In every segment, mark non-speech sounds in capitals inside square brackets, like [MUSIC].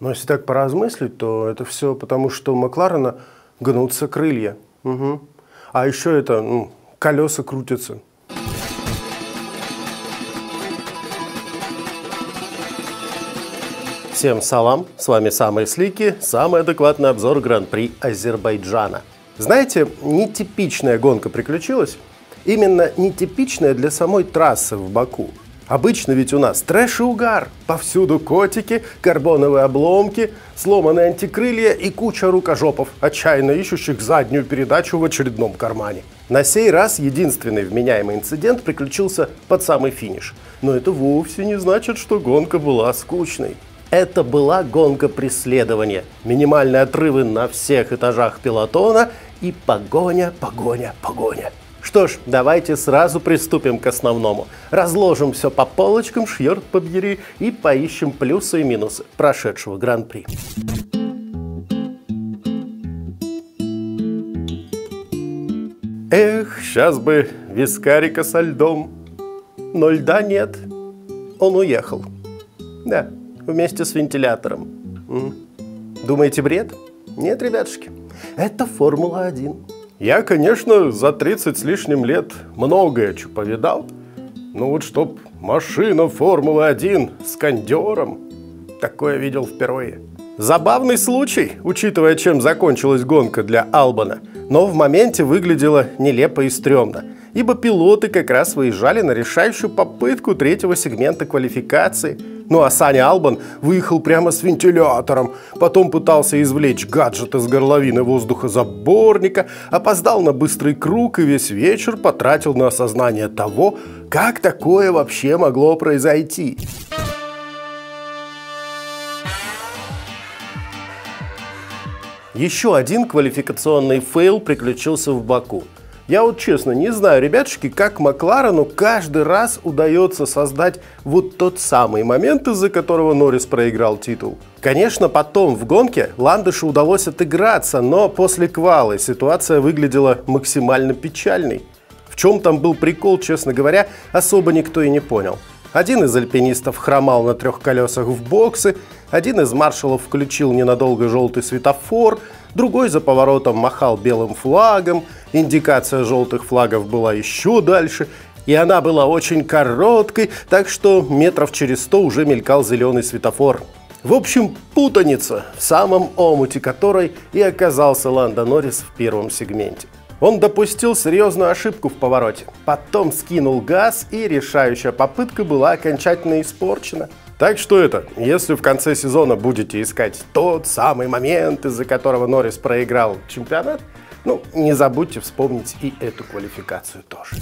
Но если так поразмыслить, то это все потому, что у Макларена гнутся крылья. Угу. А еще это, ну, колеса крутятся. Всем салам, с вами самые слики, самый адекватный обзор Гран-при Азербайджана. Знаете, нетипичная гонка приключилась. Именно нетипичная для самой трассы в Баку. Обычно ведь у нас трэш и угар. Повсюду котики, карбоновые обломки, сломанные антикрылья и куча рукожопов, отчаянно ищущих заднюю передачу в очередном кармане. На сей раз единственный вменяемый инцидент приключился под самый финиш. Но это вовсе не значит, что гонка была скучной. Это была гонка преследования. Минимальные отрывы на всех этажах пилотона и погоня, погоня, погоня. Что ж, давайте сразу приступим к основному. Разложим все по полочкам, шьерт побери, и поищем плюсы и минусы прошедшего гран-при. Эх, сейчас бы вискарика со льдом. Но льда нет. Он уехал. Да, вместе с вентилятором. Думаете, бред? Нет, ребятушки, это Формула-1. Я, конечно, за 30 с лишним лет многое что повидал, но вот чтоб машина Формулы-1 с кондером, такое видел впервые. Забавный случай, учитывая, чем закончилась гонка для Албана, но в моменте выглядело нелепо и стрёмно – ибо пилоты как раз выезжали на решающую попытку третьего сегмента квалификации. Ну а Саня Албон выехал прямо с вентилятором, потом пытался извлечь гаджет из горловины воздухозаборника, опоздал на быстрый круг и весь вечер потратил на осознание того, как такое вообще могло произойти. Еще один квалификационный фейл приключился в Баку – я вот честно не знаю, ребятушки, как Макларену каждый раз удается создать вот тот самый момент, из-за которого Норрис проиграл титул. Конечно, потом в гонке Ландышу удалось отыграться, но после квалы ситуация выглядела максимально печальной. В чем там был прикол, честно говоря, особо никто и не понял. Один из альпинистов хромал на трех колесах в боксы, один из маршалов включил ненадолго желтый светофор – другой за поворотом махал белым флагом, индикация желтых флагов была еще дальше, и она была очень короткой, так что метров через сто уже мелькал зеленый светофор. В общем, путаница, в самом омуте которой и оказался Ландо Норрис в первом сегменте. Он допустил серьезную ошибку в повороте, потом скинул газ, и решающая попытка была окончательно испорчена – так что это, если в конце сезона будете искать тот самый момент, из-за которого Норрис проиграл чемпионат, ну, не забудьте вспомнить и эту квалификацию тоже.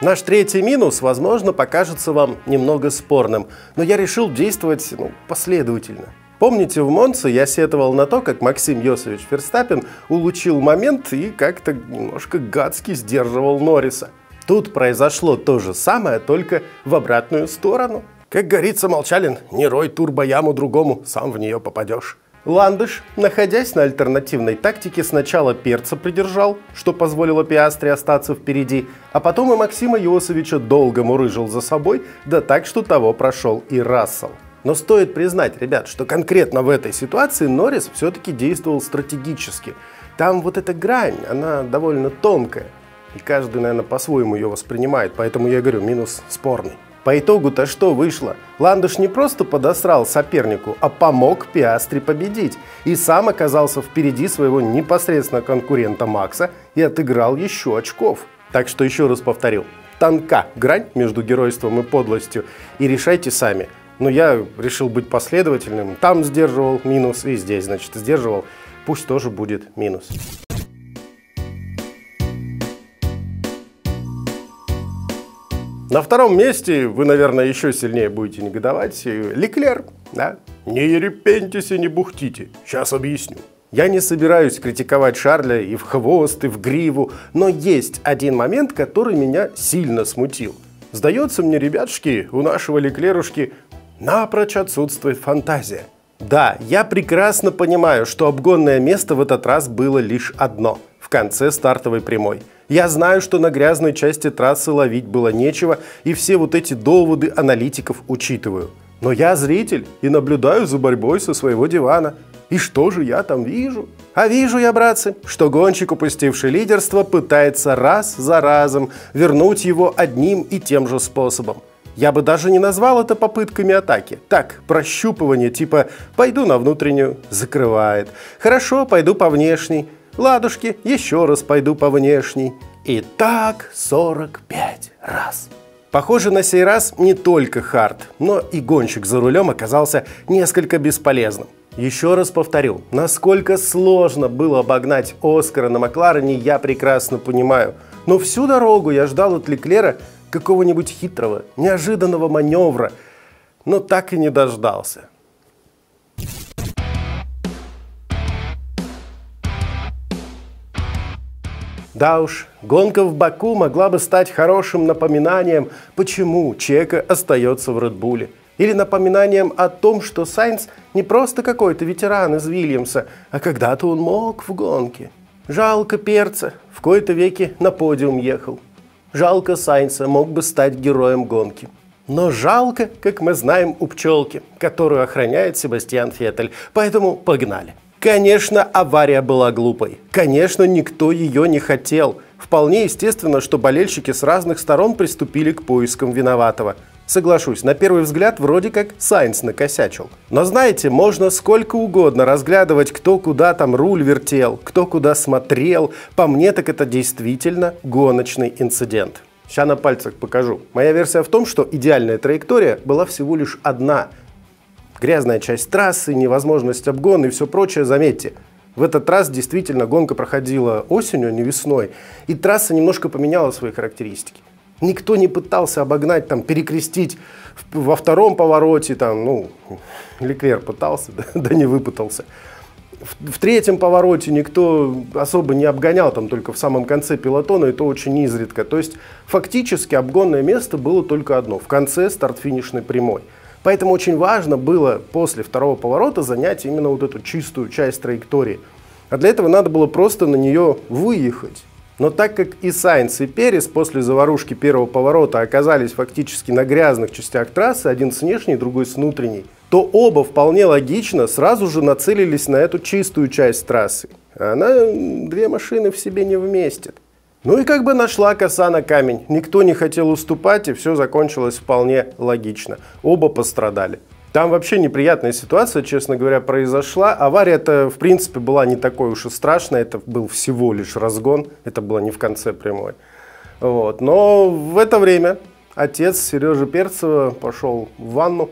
Наш третий минус, возможно, покажется вам немного спорным, но я решил действовать ну, последовательно. Помните, в Монце я сетовал на то, как Максим Йосович Ферстаппин улучил момент и как-то немножко гадски сдерживал Норриса. Тут произошло то же самое, только в обратную сторону. Как говорится, Молчалин, не рой турбояму другому, сам в нее попадешь. Ландыш, находясь на альтернативной тактике, сначала перца придержал, что позволило Пиастре остаться впереди, а потом и Максима Иосовича долго мурыжил за собой, да так, что того прошел и Рассел. Но стоит признать, ребят, что конкретно в этой ситуации Норрис все-таки действовал стратегически. Там вот эта грань, она довольно тонкая. И каждый, наверное, по-своему ее воспринимает, поэтому я говорю, минус спорный. По итогу-то что вышло? Ландыш не просто подосрал сопернику, а помог Пиастре победить. И сам оказался впереди своего непосредственно конкурента Макса и отыграл еще очков. Так что еще раз повторю. Тонка грань между геройством и подлостью. И решайте сами. Но я решил быть последовательным. Там сдерживал минус и здесь, значит, сдерживал. Пусть тоже будет минус. На втором месте, вы, наверное, еще сильнее будете негодовать, Леклер, да? Не ерепентесь и не бухтите, сейчас объясню. Я не собираюсь критиковать Шарля и в хвост, и в гриву, но есть один момент, который меня сильно смутил. Сдается мне, ребятушки, у нашего Леклерушки напрочь отсутствует фантазия. Да, я прекрасно понимаю, что обгонное место в этот раз было лишь одно – конце стартовой прямой. Я знаю, что на грязной части трассы ловить было нечего, и все вот эти доводы аналитиков учитываю. Но я зритель и наблюдаю за борьбой со своего дивана. И что же я там вижу? А вижу я, братцы, что гонщик, упустивший лидерство, пытается раз за разом вернуть его одним и тем же способом. Я бы даже не назвал это попытками атаки. Так, прощупывание, типа «пойду на внутреннюю», закрывает. «Хорошо, пойду по внешней». «Ладушки, еще раз пойду по внешней». И так 45 раз. Похоже, на сей раз не только Харт, но и гонщик за рулем оказался несколько бесполезным. Еще раз повторю, насколько сложно было обогнать Оскара на Макларене, я прекрасно понимаю. Но всю дорогу я ждал от Леклера какого-нибудь хитрого, неожиданного маневра, но так и не дождался. Да уж, гонка в Баку могла бы стать хорошим напоминанием, почему Чека остается в Редбуле. Или напоминанием о том, что Сайнс не просто какой-то ветеран из Вильямса, а когда-то он мог в гонке. Жалко перца, в кои-то веки на подиум ехал. Жалко Сайнса, мог бы стать героем гонки. Но жалко, как мы знаем, у пчелки, которую охраняет Себастьян Феттель. Поэтому погнали. Конечно, авария была глупой. Конечно, никто ее не хотел. Вполне естественно, что болельщики с разных сторон приступили к поискам виноватого. Соглашусь, на первый взгляд вроде как Сайнс накосячил. Но знаете, можно сколько угодно разглядывать, кто куда там руль вертел, кто куда смотрел. По мне так это действительно гоночный инцидент. Сейчас на пальцах покажу. Моя версия в том, что идеальная траектория была всего лишь одна. Грязная часть трассы, невозможность обгона и все прочее, заметьте. В этот раз действительно гонка проходила осенью, а не весной, и трасса немножко поменяла свои характеристики. Никто не пытался обогнать, там, перекрестить во втором повороте, там, ну, Леклер пытался, [LAUGHS] да, да не выпытался. В, в третьем повороте никто особо не обгонял, там только в самом конце пилотона, и то очень изредка. То есть фактически обгонное место было только одно, в конце старт-финишной прямой. Поэтому очень важно было после второго поворота занять именно вот эту чистую часть траектории. А для этого надо было просто на нее выехать. Но так как и Сайнс, и Перес после заварушки первого поворота оказались фактически на грязных частях трассы, один с внешней, другой с внутренней, то оба вполне логично сразу же нацелились на эту чистую часть трассы. Она две машины в себе не вместит. Ну и как бы нашла коса на камень. Никто не хотел уступать, и все закончилось вполне логично. Оба пострадали. Там вообще неприятная ситуация, честно говоря, произошла. Авария-то, в принципе, была не такой уж и страшной. Это был всего лишь разгон. Это было не в конце прямой. Вот. Но в это время отец Сережи Перцева пошел в ванну,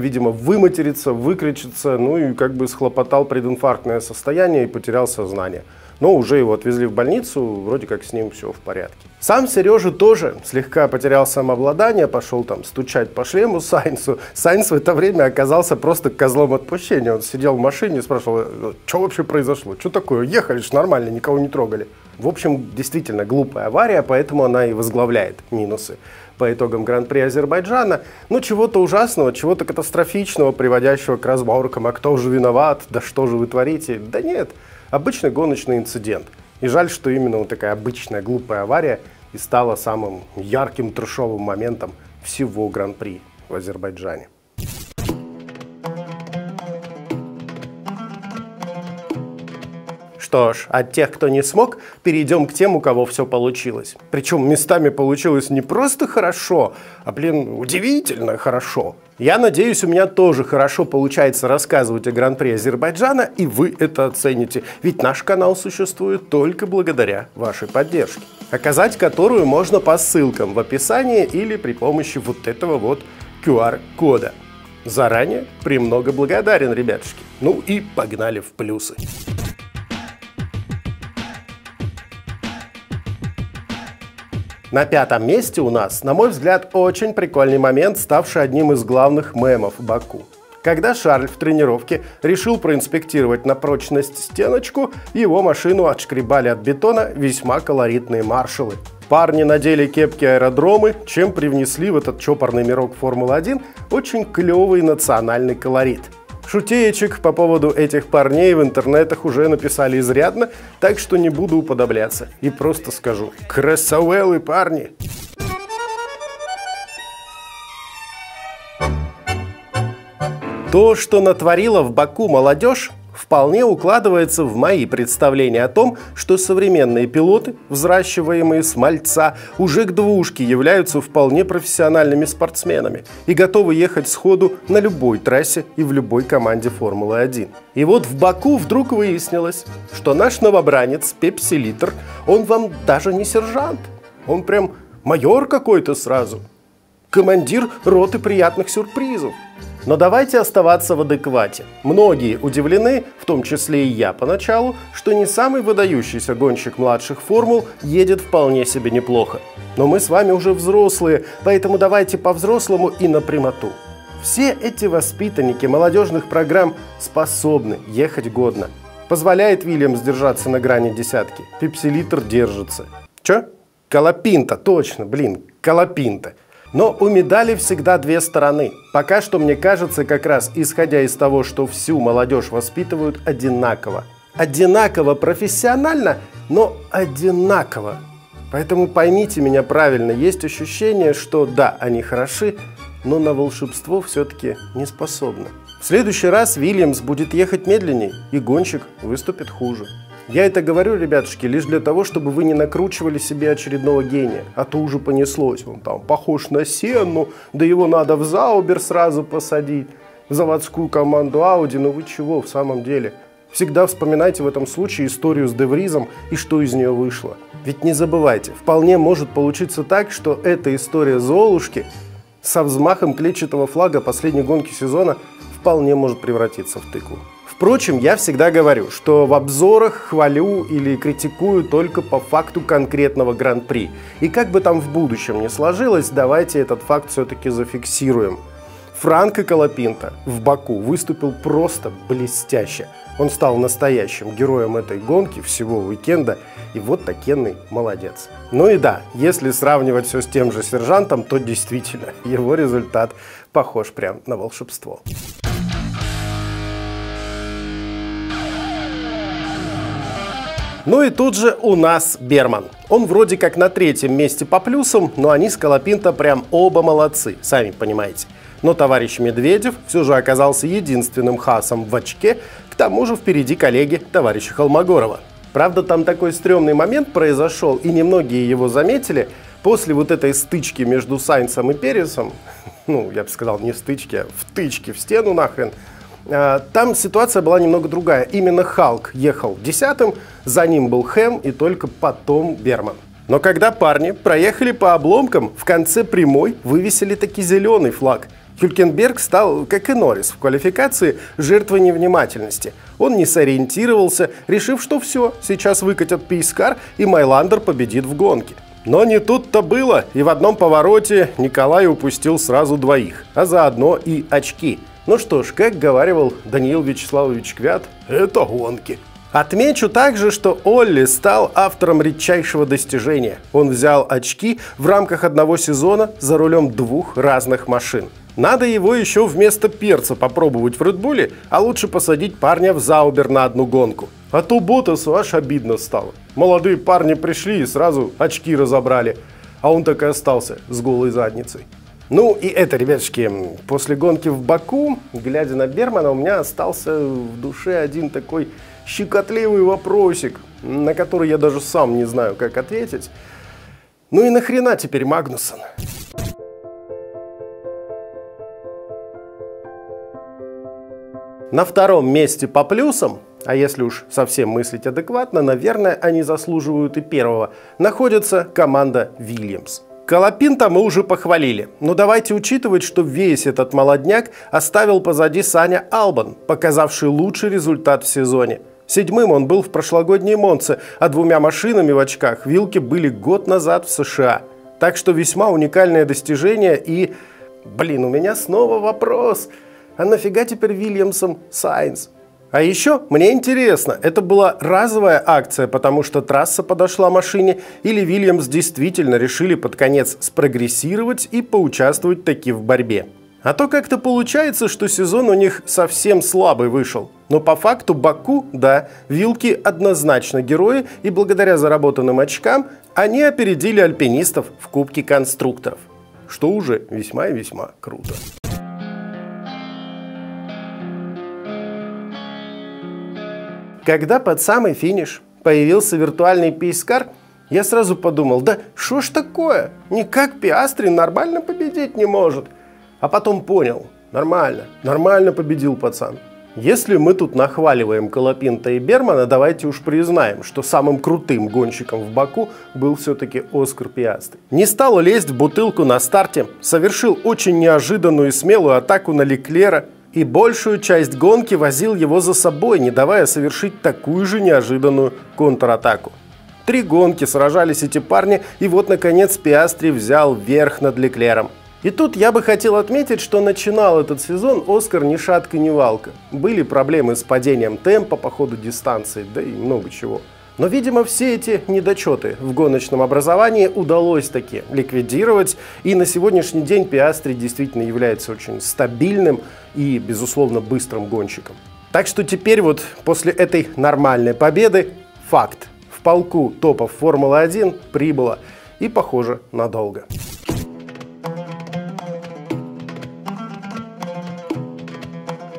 видимо, выматериться, выкричиться, ну и как бы схлопотал прединфарктное состояние и потерял сознание но уже его отвезли в больницу, вроде как с ним все в порядке. Сам Сережа тоже слегка потерял самообладание, пошел там стучать по шлему Сайнсу. Сайнс в это время оказался просто козлом отпущения. Он сидел в машине и спрашивал, «Э, что вообще произошло, что такое, ехали же нормально, никого не трогали. В общем, действительно глупая авария, поэтому она и возглавляет минусы по итогам Гран-при Азербайджана. Ну, чего-то ужасного, чего-то катастрофичного, приводящего к разборкам. А кто же виноват? Да что же вы творите? Да нет, Обычный гоночный инцидент. И жаль, что именно вот такая обычная глупая авария и стала самым ярким трешовым моментом всего Гран-при в Азербайджане. Что ж, от тех, кто не смог, перейдем к тем, у кого все получилось. Причем местами получилось не просто хорошо, а, блин, удивительно хорошо. Я надеюсь, у меня тоже хорошо получается рассказывать о Гран-при Азербайджана, и вы это оцените. Ведь наш канал существует только благодаря вашей поддержке. Оказать которую можно по ссылкам в описании или при помощи вот этого вот QR-кода. Заранее премного благодарен, ребятушки. Ну и погнали в плюсы. На пятом месте у нас, на мой взгляд, очень прикольный момент, ставший одним из главных мемов Баку. Когда Шарль в тренировке решил проинспектировать на прочность стеночку, его машину отшкребали от бетона весьма колоритные маршалы. Парни надели кепки аэродромы, чем привнесли в этот чопорный мирок Формулы-1 очень клевый национальный колорит. Шутеечек по поводу этих парней в интернетах уже написали изрядно, так что не буду уподобляться. И просто скажу, красавелы парни! То, что натворила в Баку молодежь, вполне укладывается в мои представления о том, что современные пилоты, взращиваемые с мальца, уже к двушке являются вполне профессиональными спортсменами и готовы ехать сходу на любой трассе и в любой команде Формулы-1. И вот в Баку вдруг выяснилось, что наш новобранец Пепси Литр, он вам даже не сержант, он прям майор какой-то сразу, командир роты приятных сюрпризов. Но давайте оставаться в адеквате. Многие удивлены, в том числе и я поначалу, что не самый выдающийся гонщик младших формул едет вполне себе неплохо. Но мы с вами уже взрослые, поэтому давайте по-взрослому и на прямоту. Все эти воспитанники молодежных программ способны ехать годно. Позволяет Вильямс держаться на грани десятки. Пепсилитр держится. Чё? Колопинта, точно, блин, Колопинта. Но у медали всегда две стороны. Пока что, мне кажется, как раз исходя из того, что всю молодежь воспитывают одинаково. Одинаково профессионально, но одинаково. Поэтому поймите меня правильно, есть ощущение, что да, они хороши, но на волшебство все-таки не способны. В следующий раз Вильямс будет ехать медленнее, и гонщик выступит хуже. Я это говорю, ребятушки, лишь для того, чтобы вы не накручивали себе очередного гения. А то уже понеслось. Он там похож на Сенну, да его надо в Заубер сразу посадить. В заводскую команду Ауди. Ну вы чего в самом деле? Всегда вспоминайте в этом случае историю с Девризом и что из нее вышло. Ведь не забывайте, вполне может получиться так, что эта история Золушки со взмахом клетчатого флага последней гонки сезона вполне может превратиться в тыкву. Впрочем, я всегда говорю, что в обзорах хвалю или критикую только по факту конкретного гран-при. И как бы там в будущем ни сложилось, давайте этот факт все-таки зафиксируем. Франко Колопинто в Баку выступил просто блестяще. Он стал настоящим героем этой гонки всего уикенда, и вот такенный молодец. Ну и да, если сравнивать все с тем же сержантом, то действительно [LAUGHS] его результат похож прям на волшебство. Ну и тут же у нас Берман. Он вроде как на третьем месте по плюсам, но они с Колопинто прям оба молодцы, сами понимаете. Но товарищ Медведев все же оказался единственным хасом в очке, к тому же впереди коллеги товарища Холмогорова. Правда, там такой стрёмный момент произошел, и немногие его заметили. После вот этой стычки между Сайнсом и Пересом, [LAUGHS] ну, я бы сказал, не стычки, а втычки в стену нахрен, там ситуация была немного другая. Именно Халк ехал десятым, за ним был Хэм и только потом Берман. Но когда парни проехали по обломкам, в конце прямой вывесили таки зеленый флаг. Хюлькенберг стал, как и Норрис, в квалификации жертвой невнимательности. Он не сориентировался, решив, что все, сейчас выкатят пейскар и Майландер победит в гонке. Но не тут-то было, и в одном повороте Николай упустил сразу двоих, а заодно и очки – ну что ж, как говаривал Даниил Вячеславович Квят, это гонки. Отмечу также, что Олли стал автором редчайшего достижения. Он взял очки в рамках одного сезона за рулем двух разных машин. Надо его еще вместо перца попробовать в Редбуле, а лучше посадить парня в Заубер на одну гонку. А то Ботасу аж обидно стало. Молодые парни пришли и сразу очки разобрали, а он так и остался с голой задницей. Ну и это, ребятушки, после гонки в Баку, глядя на Бермана, у меня остался в душе один такой щекотливый вопросик, на который я даже сам не знаю, как ответить. Ну и нахрена теперь Магнусон? На втором месте по плюсам, а если уж совсем мыслить адекватно, наверное, они заслуживают и первого, находится команда Вильямс. Колопинта мы уже похвалили, но давайте учитывать, что весь этот молодняк оставил позади Саня Албан, показавший лучший результат в сезоне. Седьмым он был в прошлогодней Монце, а двумя машинами в очках Вилки были год назад в США. Так что весьма уникальное достижение и... Блин, у меня снова вопрос. А нафига теперь Вильямсом Сайнс? А еще мне интересно, это была разовая акция, потому что трасса подошла машине, или Вильямс действительно решили под конец спрогрессировать и поучаствовать таки в борьбе. А то как-то получается, что сезон у них совсем слабый вышел. Но по факту Баку, да, Вилки однозначно герои, и благодаря заработанным очкам они опередили альпинистов в Кубке конструкторов. Что уже весьма и весьма круто. Когда под самый финиш появился виртуальный пейскар, я сразу подумал, да что ж такое? Никак Пиастри нормально победить не может. А потом понял, нормально, нормально победил пацан. Если мы тут нахваливаем Колопинта и Бермана, давайте уж признаем, что самым крутым гонщиком в Баку был все-таки Оскар Пиастри. Не стал лезть в бутылку на старте, совершил очень неожиданную и смелую атаку на Леклера и большую часть гонки возил его за собой, не давая совершить такую же неожиданную контратаку. Три гонки сражались эти парни, и вот, наконец, Пиастри взял верх над Леклером – и тут я бы хотел отметить, что начинал этот сезон Оскар ни шатка, ни валка. Были проблемы с падением темпа по ходу дистанции, да и много чего. Но, видимо, все эти недочеты в гоночном образовании удалось таки ликвидировать, и на сегодняшний день Пиастри действительно является очень стабильным и, безусловно, быстрым гонщиком. Так что теперь вот после этой нормальной победы факт. В полку топов Формулы-1 прибыло и, похоже, надолго.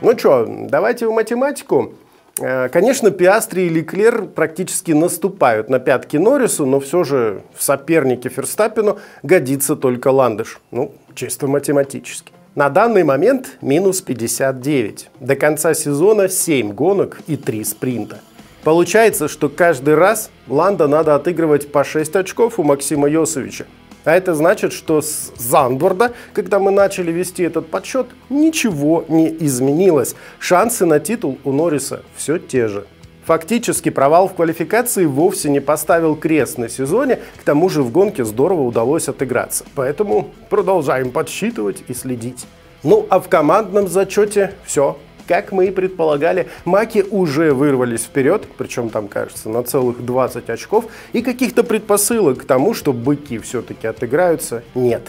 Ну что, давайте в математику. Э, конечно, Пиастри и Леклер практически наступают на пятки Норрису, но все же в сопернике Ферстаппину годится только Ландыш. Ну, чисто математически. На данный момент минус 59. До конца сезона 7 гонок и 3 спринта. Получается, что каждый раз Ланда надо отыгрывать по 6 очков у Максима Йосовича. А это значит, что с Зандворда, когда мы начали вести этот подсчет, ничего не изменилось. Шансы на титул у Норриса все те же. Фактически провал в квалификации вовсе не поставил крест на сезоне, к тому же в гонке здорово удалось отыграться. Поэтому продолжаем подсчитывать и следить. Ну а в командном зачете все как мы и предполагали, маки уже вырвались вперед, причем там, кажется, на целых 20 очков, и каких-то предпосылок к тому, что быки все-таки отыграются, нет.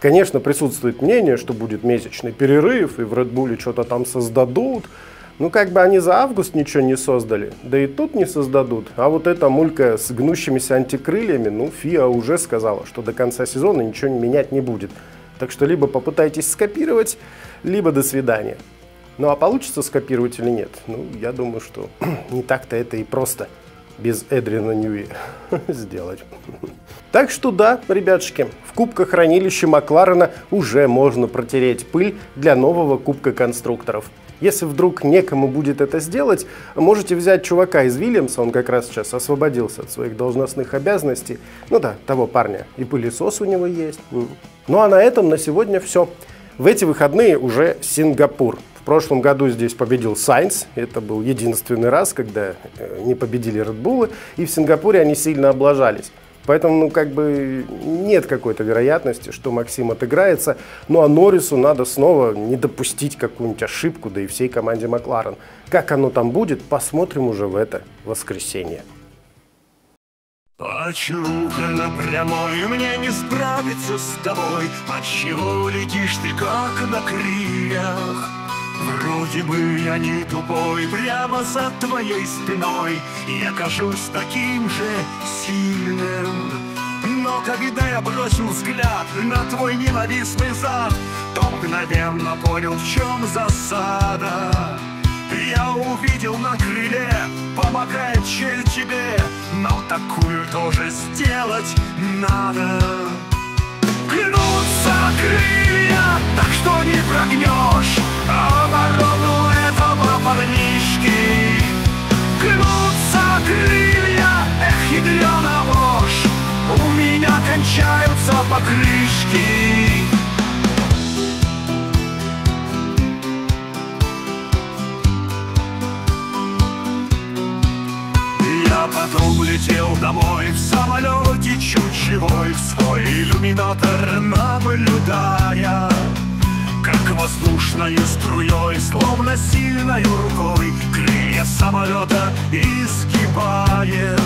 Конечно, присутствует мнение, что будет месячный перерыв, и в Red что-то там создадут. Ну, как бы они за август ничего не создали, да и тут не создадут. А вот эта мулька с гнущимися антикрыльями, ну, ФИА уже сказала, что до конца сезона ничего менять не будет. Так что либо попытайтесь скопировать, либо до свидания. Ну а получится скопировать или нет? Ну, я думаю, что [CLEARS THROAT] не так-то это и просто без Эдрина Ньюи [LAUGHS] сделать. Так что да, ребятушки, в кубках хранилища Макларена уже можно протереть пыль для нового кубка конструкторов. Если вдруг некому будет это сделать, можете взять чувака из Вильямса, он как раз сейчас освободился от своих должностных обязанностей. Ну да, того парня. И пылесос у него есть. Ну а на этом на сегодня все. В эти выходные уже Сингапур. Прошлом году здесь победил Сайнс. Это был единственный раз, когда э, не победили Red И в Сингапуре они сильно облажались. Поэтому, ну, как бы нет какой-то вероятности, что Максим отыграется. Ну, а Норрису надо снова не допустить какую-нибудь ошибку, да и всей команде Макларен. Как оно там будет, посмотрим уже в это воскресенье. Почему прямой мне не справиться с тобой? Почему летишь ты как на крыльях? Вроде бы я не тупой, прямо за твоей спиной. Я кажусь таким же сильным. Но когда я бросил взгляд на твой ненавистный зад То мгновенно понял, в чем засада. Я увидел на крыле, помогает чель тебе Но такую тоже сделать надо. Гнутся крылья, так что не прогнешь Оборону этого парнишки. Гнутся крылья, эх, У меня кончаются покрышки. Я потом летел домой в самолете чуть-чуть свой иллюминатор наблюдая Как воздушной струей, словно сильной рукой Крылья самолета изгибает.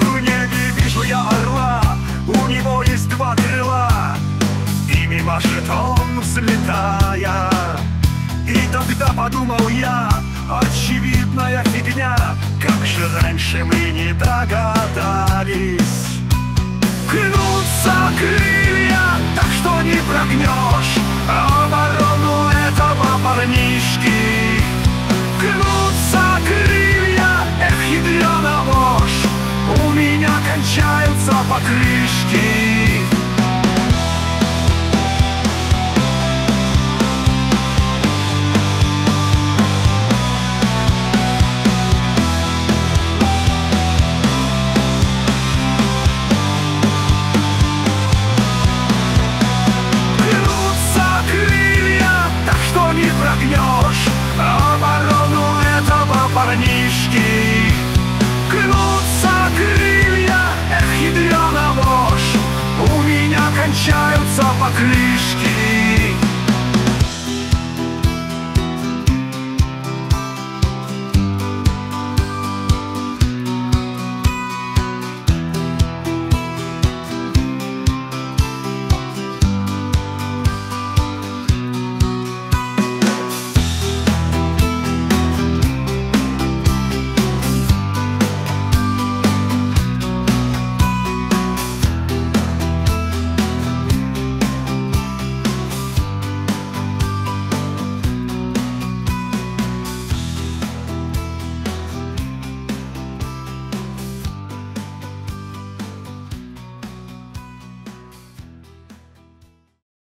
В небе вижу я орла, у него есть два крыла И крыльями машет он, взлетая. И тогда подумал я, очевидная фигня Как же раньше мы не догадались. Гнутся крылья, так что не прогнешь Оборону этого парнишки Гнутся крылья, эх, ядрена У меня кончаются покрышки